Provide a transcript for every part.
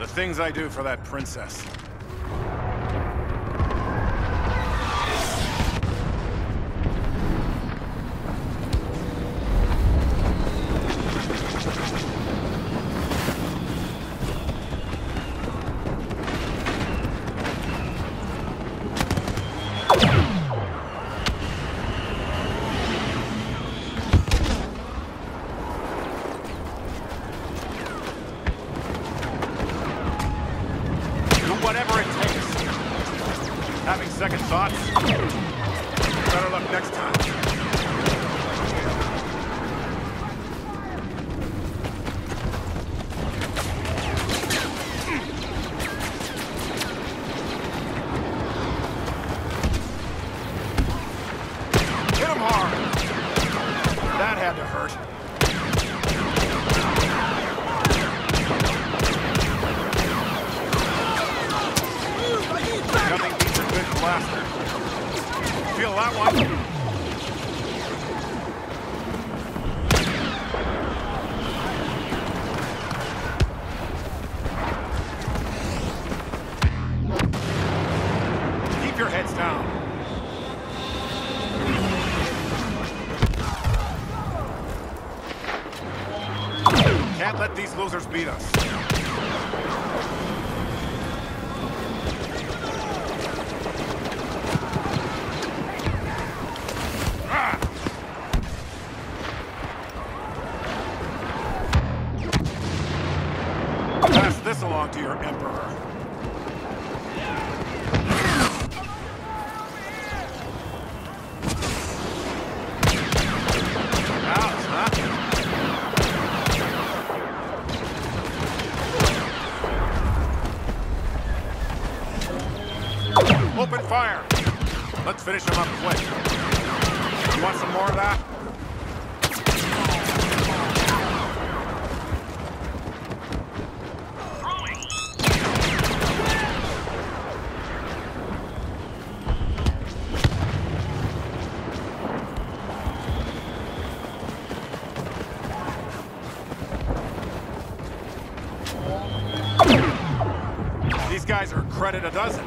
The things I do for that princess. Thoughts? Better luck next time. Can't let these losers beat us. Pass this along to your emperor. Fire! Let's finish him up quick. You want some more of that? These guys are credit a dozen.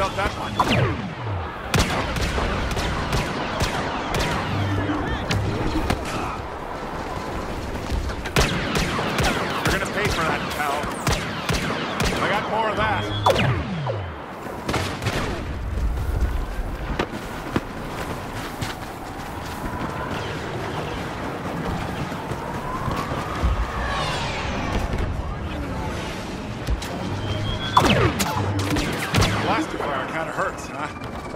felt that one. Blaster fire kinda hurts, huh?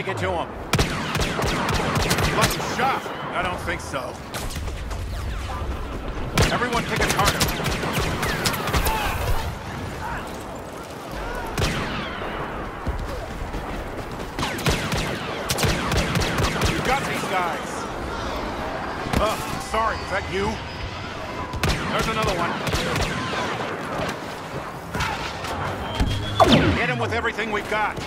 Take it to him. Lucky shot. I don't think so. Everyone pick a target. You got these guys. Oh, sorry. Is that you? There's another one. Hit him with everything we've got.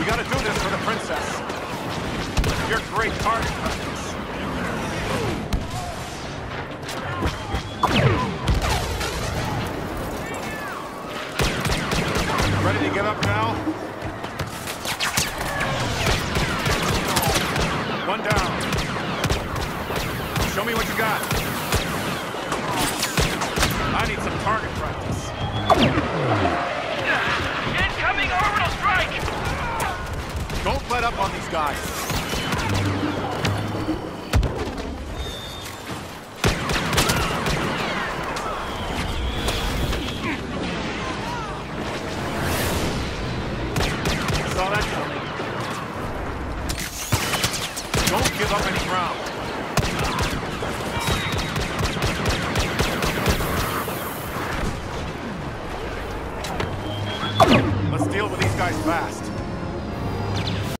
We gotta do this for the princess. You're great target practice. Ready to give up now? On these guys. Saw that coming. Don't give up any ground. Let's deal with these guys fast.